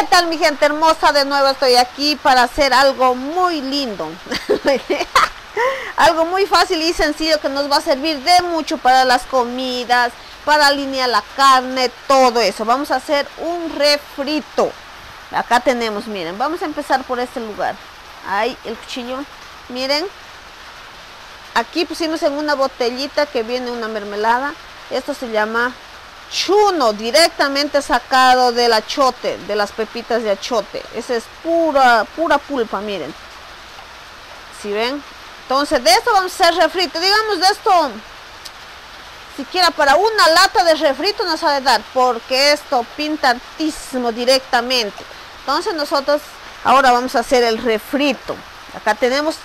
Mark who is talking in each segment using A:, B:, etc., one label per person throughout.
A: ¿Qué tal mi gente hermosa? De nuevo estoy aquí para hacer algo muy lindo. algo muy fácil y sencillo que nos va a servir de mucho para las comidas, para alinear la carne, todo eso. Vamos a hacer un refrito. Acá tenemos, miren, vamos a empezar por este lugar. Ahí el cuchillo, miren. Aquí pusimos en una botellita que viene una mermelada. Esto se llama chuno, directamente sacado del achote, de las pepitas de achote. Esa es pura, pura pulpa, miren. Si ven? Entonces, de esto vamos a hacer refrito. Digamos, de esto, siquiera para una lata de refrito nos ha de dar, porque esto pinta altísimo directamente. Entonces, nosotros ahora vamos a hacer el refrito. Acá tenemos,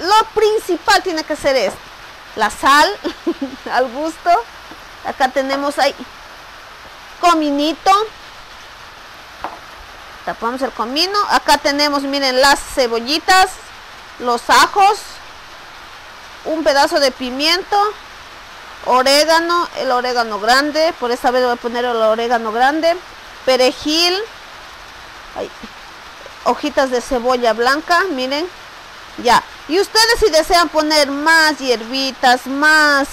A: lo principal tiene que ser esto. La sal, al gusto. Acá tenemos ahí cominito. Tapamos el comino. Acá tenemos, miren, las cebollitas, los ajos, un pedazo de pimiento, orégano, el orégano grande, por esta vez voy a poner el orégano grande, perejil, hojitas de cebolla blanca, miren, ya. Y ustedes si desean poner más hierbitas, más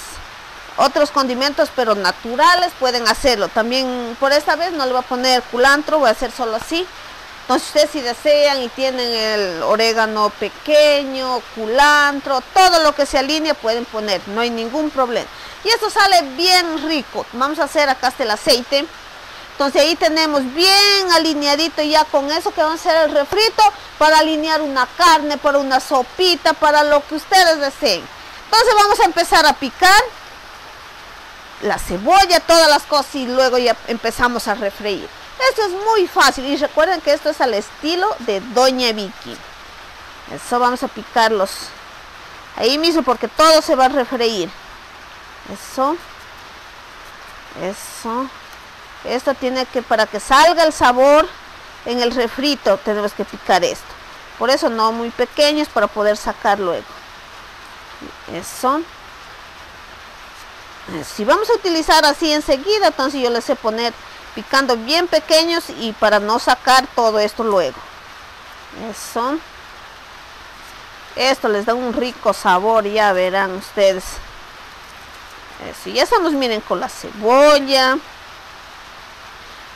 A: otros condimentos pero naturales pueden hacerlo. También por esta vez no le voy a poner culantro voy a hacer solo así. Entonces ustedes si desean y tienen el orégano pequeño culantro todo lo que se alinee pueden poner no hay ningún problema. Y esto sale bien rico. Vamos a hacer acá hasta el aceite. Entonces ahí tenemos bien alineadito ya con eso que vamos a hacer el refrito para alinear una carne para una sopita para lo que ustedes deseen. Entonces vamos a empezar a picar la cebolla, todas las cosas y luego ya empezamos a refreír. Esto es muy fácil y recuerden que esto es al estilo de Doña Vicky. Eso vamos a picarlos ahí mismo porque todo se va a refreír. Eso. Eso. Esto tiene que, para que salga el sabor en el refrito, tenemos que picar esto. Por eso no muy pequeños para poder sacar luego. Eso. Si vamos a utilizar así enseguida, entonces yo les sé poner picando bien pequeños y para no sacar todo esto luego. Eso. Esto les da un rico sabor, ya verán ustedes. Eso, ya estamos, miren, con la cebolla.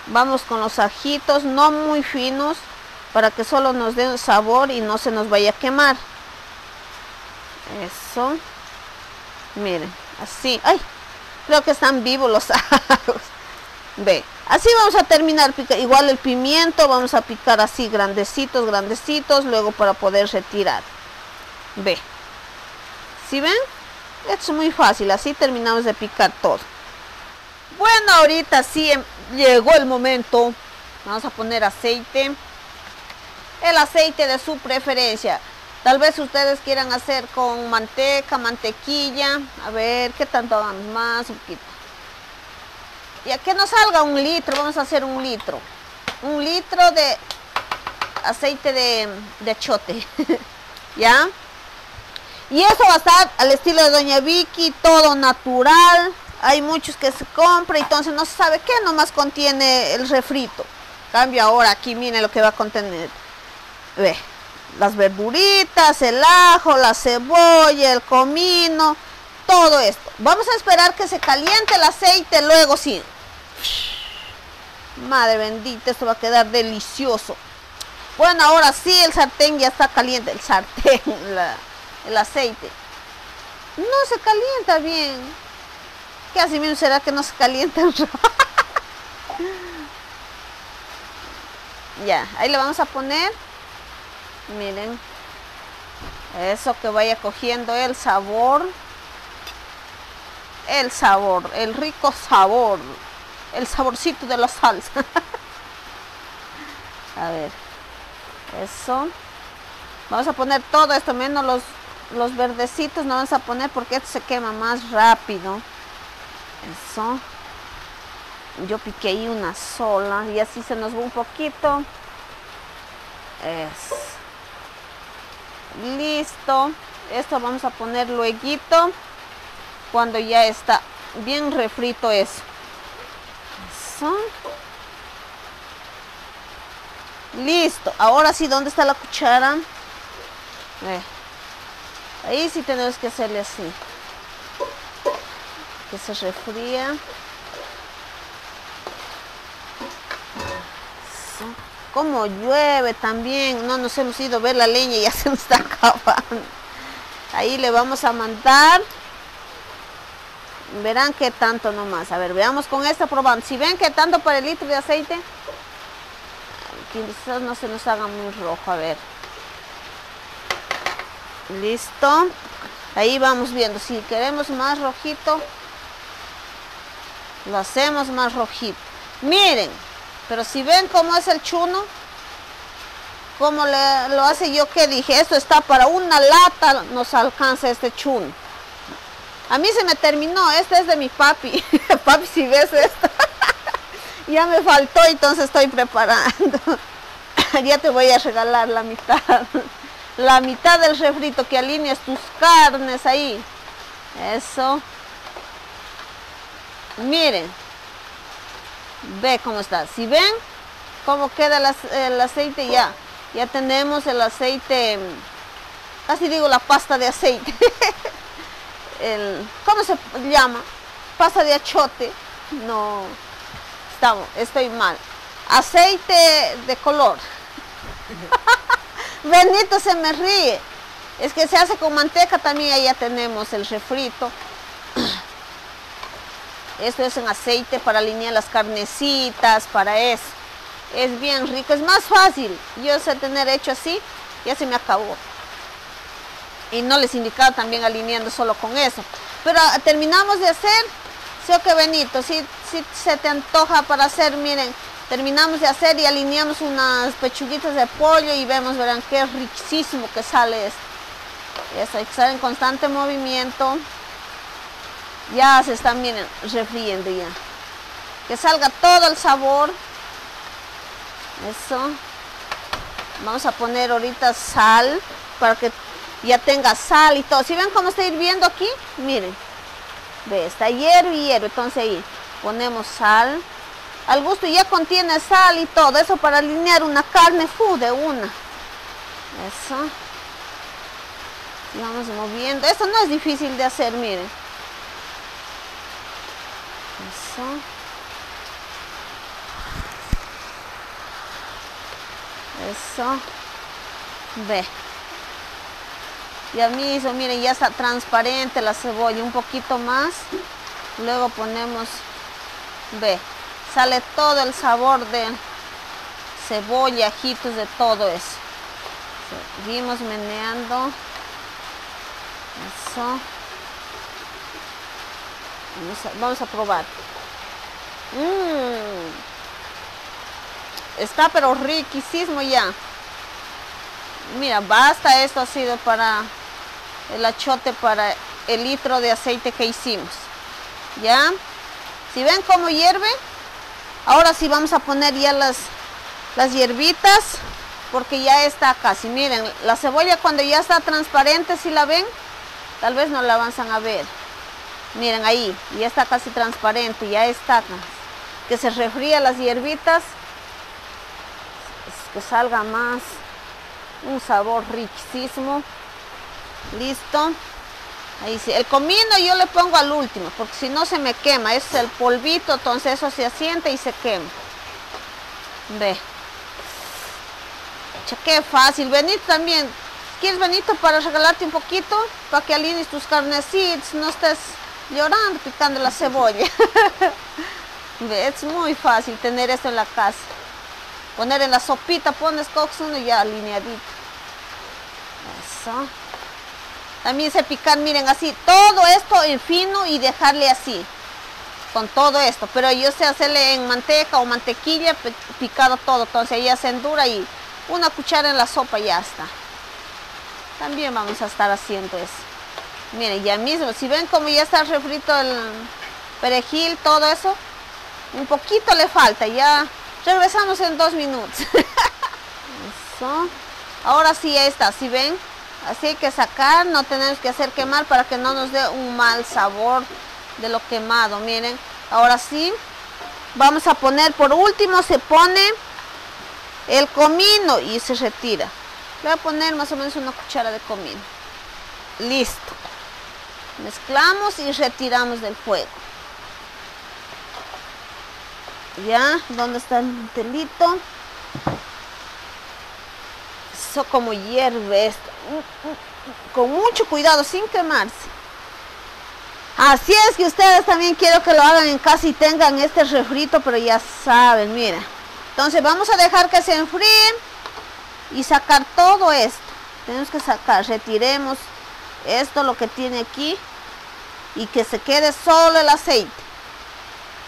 A: Vamos con los ajitos, no muy finos, para que solo nos den sabor y no se nos vaya a quemar. Eso. Miren, así. ¡Ay! Creo que están vivos los ajos. Ve, así vamos a terminar, igual el pimiento, vamos a picar así grandecitos, grandecitos, luego para poder retirar. Ve, ¿sí ven? Esto es muy fácil, así terminamos de picar todo. Bueno, ahorita sí em, llegó el momento. Vamos a poner aceite. El aceite de su preferencia. Tal vez ustedes quieran hacer con manteca, mantequilla. A ver, ¿qué tanto hagan? Más un poquito. Y que nos salga un litro, vamos a hacer un litro. Un litro de aceite de, de chote. ¿Ya? Y eso va a estar al estilo de Doña Vicky, todo natural. Hay muchos que se compran, entonces no se sabe qué nomás contiene el refrito. Cambio ahora aquí, miren lo que va a contener. Ve las verduritas, el ajo, la cebolla, el comino, todo esto. Vamos a esperar que se caliente el aceite, luego sí. Madre bendita, esto va a quedar delicioso. Bueno, ahora sí el sartén ya está caliente, el sartén, el aceite. No se calienta bien. ¿Qué así mismo será que no se calienta? ya, ahí le vamos a poner miren. Eso que vaya cogiendo el sabor. El sabor el rico sabor. El saborcito de la salsa. A ver. Eso. Vamos a poner todo esto menos los los verdecitos no vamos a poner porque esto se quema más rápido. Eso. Yo piqué una sola y así se nos va un poquito. Eso listo esto vamos a poner luego cuando ya está bien refrito eso Listo. Ahora sí, ¿dónde está la cuchara? Ahí sí tenemos que hacerle así. Que se refría. Como llueve también. No nos hemos ido a ver la leña y ya se nos está acabando. Ahí le vamos a mandar. Verán qué tanto nomás. A ver, veamos con esta probando. Si ven que tanto para el litro de aceite. Quizás no se nos haga muy rojo. A ver. Listo. Ahí vamos viendo. Si queremos más rojito. Lo hacemos más rojito. Miren. Pero si ven cómo es el chuno, como lo hace yo que dije, esto está para una lata, nos alcanza este chuno. A mí se me terminó, este es de mi papi. papi, si ves esto, ya me faltó, entonces estoy preparando. ya te voy a regalar la mitad. la mitad del refrito, que alinees tus carnes ahí. Eso. Miren, ve cómo está. Si ven cómo queda el, aceite ya, ya tenemos el aceite, casi digo la pasta de aceite. el, ¿Cómo se llama? Pasta de achote. No, estamos, estoy mal. Aceite de color. Benito se me ríe. Es que se hace con manteca también, ahí ya tenemos el refrito. Esto es en aceite para alinear las carnecitas, para eso. Es bien rico, es más fácil. Yo sé tener hecho así, ya se me acabó. Y no les indicaba también alineando solo con eso. Pero ah, terminamos de hacer, sé que Benito, si, si se te antoja para hacer, miren, terminamos de hacer y alineamos unas pechuguitas de pollo y vemos, verán qué riquísimo que sale esto. Eso, en constante movimiento. Ya se están, miren, refriendo ya. Que salga todo el sabor. Eso. Vamos a poner ahorita sal para que ya tenga sal y todo. Si ven cómo está hirviendo aquí, miren. Ve, está hierro y hierro. Entonces ahí ponemos sal. Al gusto ya contiene sal y todo. Eso para alinear una carne fu de una. Eso. Y vamos moviendo. Esto no es difícil de hacer, miren. Eso. Eso. Ve. Ya mismo, miren, ya está transparente la cebolla, un poquito más. Luego ponemos, ve, sale todo el sabor de cebolla, ajitos, de todo eso. Seguimos meneando. Eso. Vamos a, probar. Mmm. Está pero riquísimo ya. Mira, basta esto ha sido para el achote, para el litro de aceite que hicimos. ¿Ya? Si ven cómo hierve, ahora sí vamos a poner ya las, las hierbitas, porque ya está casi. Miren, la cebolla cuando ya está transparente, si la ven, tal vez no la avanzan a ver. Miren ahí, ya está casi transparente, ya está. Que se refría las hierbitas, que salga más un sabor riquísimo. Listo. Ahí sí. El comino yo le pongo al último, porque si no se me quema. Es el polvito, entonces eso se asiente y se quema. Ve. Qué fácil. Benito también. ¿Quieres Benito para regalarte un poquito? Para que alines tus carnecitos, no estés llorando picando la cebolla. Es muy fácil tener esto en la casa. Poner en la sopita, pones cox uno y ya alineadito. Eso. También se pican, miren así, todo esto en fino y dejarle así. Con todo esto. Pero yo sé hacerle en manteca o mantequilla, picado todo. Entonces ya se endura y una cuchara en la sopa ya está. También vamos a estar haciendo eso. Miren, ya mismo, si ven como ya está refrito el perejil, todo eso, un poquito le falta, ya regresamos en dos minutos. eso. Ahora sí ya está, si ven, así hay que sacar, no tenemos que hacer quemar para que no nos dé un mal sabor de lo quemado, miren. Ahora sí, vamos a poner, por último se pone el comino y se retira. Voy a poner más o menos una cuchara de comino. Listo. Mezclamos y retiramos del fuego. Ya, ¿dónde está el telito? Eso como hierve esto. Con mucho cuidado, sin quemarse. Así es que ustedes también quiero que lo hagan en casa y tengan este refrito, pero ya saben, mira. Entonces vamos a dejar que se enfríe y sacar todo esto. Tenemos que sacar, retiremos esto, lo que tiene aquí, y que se quede solo el aceite.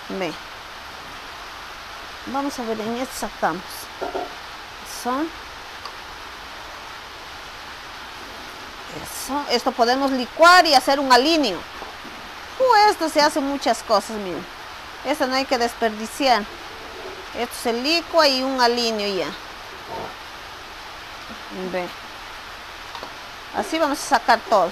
A: Ve. Vamos a ver, en esto sacamos. Eso. Eso. Esto podemos licuar y hacer un alineo. Uh, esto se hace muchas cosas, miren. Esto no hay que desperdiciar. Esto se licua y un alineo ya. Ve. Así vamos a sacar todo.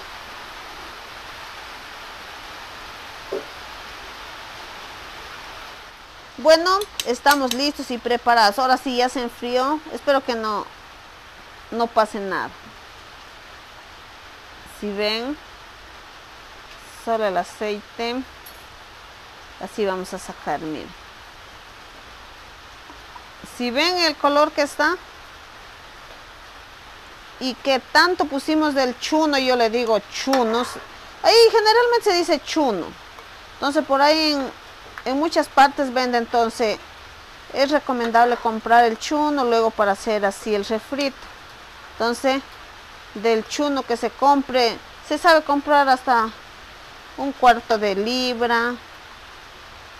A: Bueno, estamos listos y preparados. Ahora sí ya se enfrió. Espero que no, no pase nada. Si ven, solo el aceite. Así vamos a sacar, miren. Si ven el color que está y que tanto pusimos del chuno, yo le digo chunos. Ahí generalmente se dice chuno. Entonces por ahí en, en muchas partes vende entonces es recomendable comprar el chuno luego para hacer así el refrito entonces del chuno que se compre se sabe comprar hasta un cuarto de libra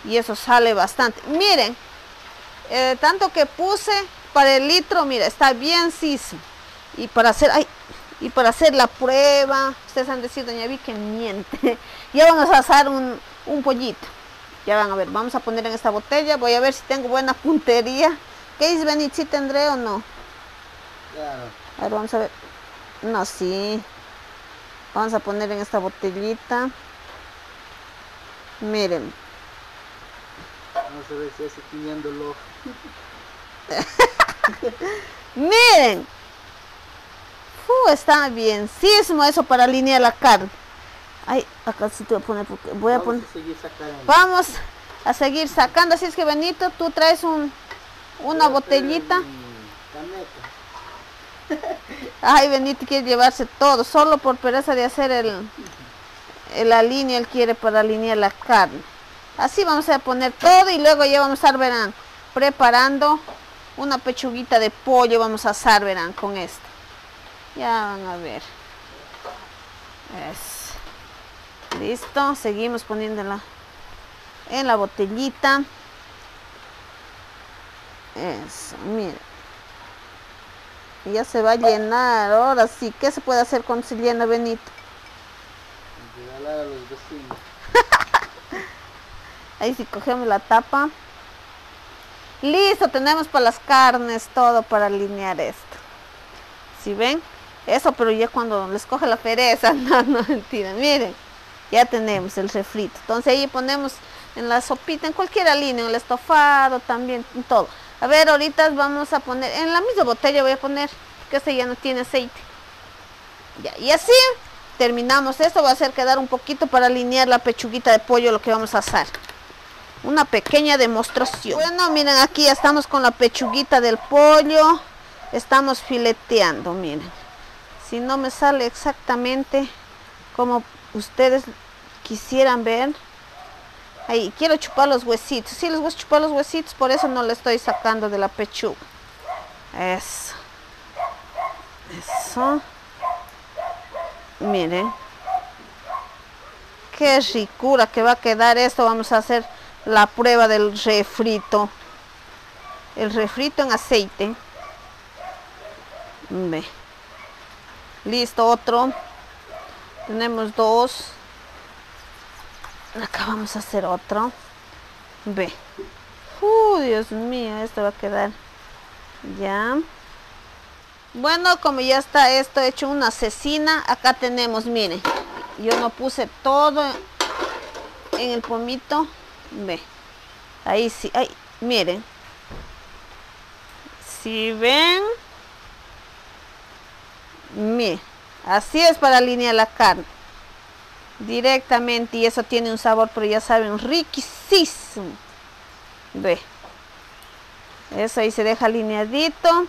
A: y eso sale bastante miren eh, tanto que puse para el litro mira está bien siso y para hacer ay, y para hacer la prueba ustedes han decidido doña Vi que miente ya vamos a hacer un, un pollito ya van a ver, vamos a poner en esta botella. Voy a ver si tengo buena puntería. ¿Qué dice Benit? ¿Si tendré o no? Claro. A ver, vamos a ver. No, sí. Vamos a poner en esta botellita. Miren.
B: Vamos a ver si hace tiñándolo.
A: Miren. Uh, está bien. Sí, es eso para alinear la carne. Ay, acá sí te voy a poner porque voy a poner. Vamos a seguir sacando. Así es que Benito, tú traes un una botellita. Ay, Benito quiere llevarse todo, solo por pereza de hacer el, el la línea, él quiere para alinear la carne. Así vamos a poner todo y luego ya vamos a estar, verán, preparando una pechuguita de pollo, vamos a asar, verán, con esto. Ya van a ver. Eso. Listo, seguimos poniéndola en la botellita. Eso, mire. Ya se va a llenar. Ahora sí, ¿qué se puede hacer cuando se llena Benito?
B: Regalar a los vecinos.
A: Ahí sí cogemos la tapa. Listo, tenemos para las carnes, todo para alinear esto. ¿Sí ven? Eso, pero ya cuando les coge la pereza, no, no, mentira, miren ya tenemos el refrito. Entonces ahí ponemos en la sopita, en cualquier línea, en el estofado también, en todo. A ver, ahorita vamos a poner, en la misma botella voy a poner, que este ya no tiene aceite. Y así terminamos esto, va a hacer quedar un poquito para alinear la pechuguita de pollo, lo que vamos a hacer. Una pequeña demostración. Bueno, miren, aquí ya estamos con la pechuguita del pollo. Estamos fileteando, miren. Si no me sale exactamente como ustedes quisieran ver. Ahí, quiero chupar los huesitos. Sí, les voy a chupar los huesitos, por eso no le estoy sacando de la pechuga. Eso. Eso. Miren. Qué ricura que va a quedar esto. Vamos a hacer la prueba del refrito. El refrito en aceite. Ve. Listo, otro. Tenemos dos. Acá vamos a hacer otro. Ve uh, dios mío esto va a quedar ya. Bueno como ya está esto hecho una cecina acá tenemos miren yo no puse todo en el pomito. Ve ahí sí ay miren. Si ven, Mire, así es para alinear la carne. Directamente, y eso tiene un sabor, pero ya saben, riquísimo. Ve. Eso ahí se deja alineadito.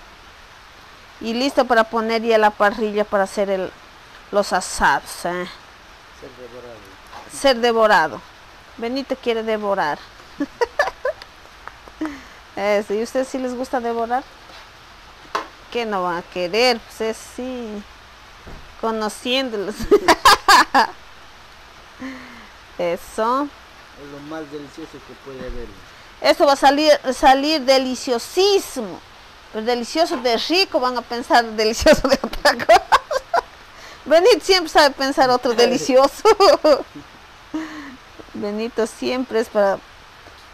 A: Y listo para poner ya la parrilla para hacer el, los asados. ¿eh?
B: Ser devorado.
A: Ser devorado. Benito quiere devorar. Eso. ¿Y ustedes sí les gusta devorar? ¿Qué no van a querer? Pues es sí. Conociéndolos. Eso.
B: Es lo más delicioso que puede haber.
A: Esto va a salir, salir deliciosísimo. Pero delicioso de rico van a pensar delicioso de otra cosa. Benito siempre sabe pensar otro delicioso. Benito siempre es para...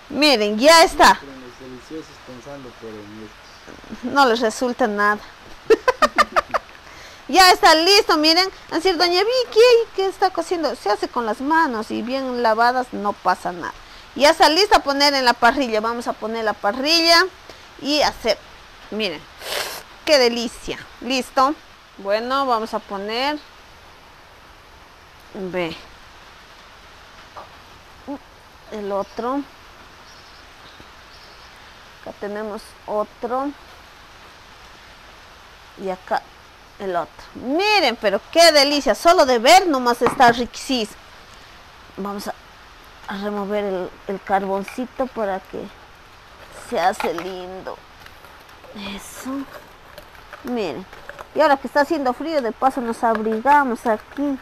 A: Miren, ya está.
B: Los deliciosos pensando, en esto.
A: No les resulta nada. ya está listo, miren. Decir, doña Vicky, ¿qué está cociendo? Se hace con las manos y bien lavadas, no pasa nada. Ya está listo a poner en la parrilla. Vamos a poner la parrilla y hacer. Miren, qué delicia. Listo. Bueno, vamos a poner. Ve. El otro. Acá tenemos otro. Y acá el otro. Miren, pero qué delicia. Solo de ver nomás está riquísimo. Vamos a, a remover el, el carboncito para que se hace lindo. Eso. Miren. Y ahora que está haciendo frío, de paso nos abrigamos aquí.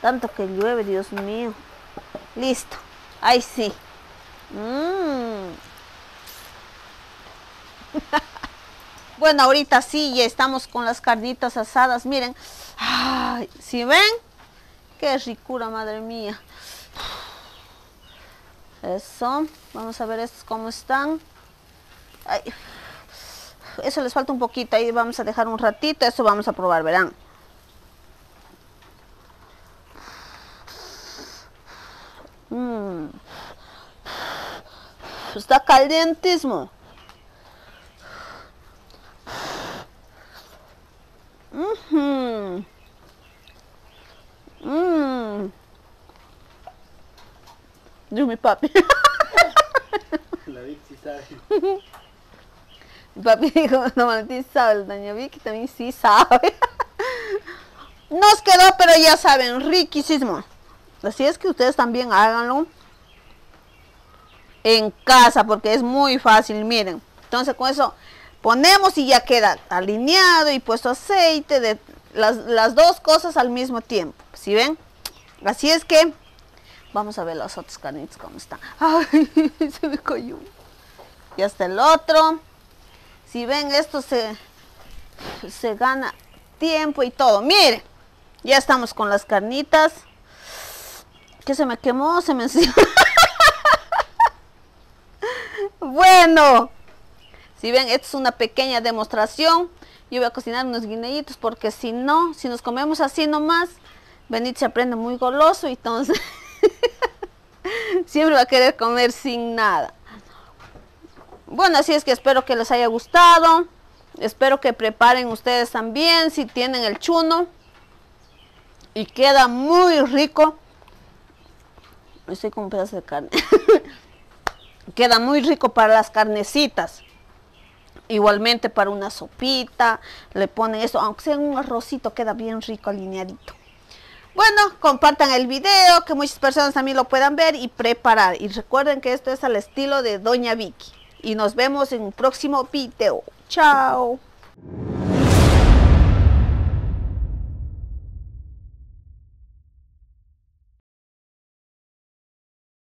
A: Tanto que llueve, Dios mío. Listo. Ahí sí. Mm. bueno, ahorita sí, ya estamos con las carnitas asadas. Miren. Ay, ¿Sí ven? Qué ricura, madre mía. Eso. Vamos a ver estos cómo están. Eso les falta un poquito. Ahí vamos a dejar un ratito. Eso vamos a probar, verán. Mm. Está calientísimo. Mhm. Mm. Dios mi papi.
B: La Vic sí sabe.
A: Mi papi dijo, no Valentín sabe, doña Vicky también sí sabe. Nos quedó, pero ya saben, riquísimo. Así es que ustedes también háganlo en casa, porque es muy fácil, miren. Entonces con eso ponemos y ya queda alineado y puesto aceite de las, las dos cosas al mismo tiempo. ¿Sí ven? Así es que vamos a ver los otros carnitos cómo están. Ay, se me cayó. Y hasta el otro. Si ven, esto se, se gana tiempo y todo. Miren, ya estamos con las carnitas. Que se me quemó, se me bueno, si ven, esto es una pequeña demostración. Yo voy a cocinar unos guineitos porque si no, si nos comemos así nomás, Benito se aprende muy goloso y entonces siempre va a querer comer sin nada. Bueno, así es que espero que les haya gustado. Espero que preparen ustedes también si tienen el chuno. Y queda muy rico. Estoy con un pedazo de carne. queda muy rico para las carnecitas. Igualmente para una sopita, le ponen eso, aunque sea un arrocito, queda bien rico alineadito. Bueno, compartan el video, que muchas personas también lo puedan ver y preparar. Y recuerden que esto es al estilo de Doña Vicky. Y nos vemos en un próximo video. Chao.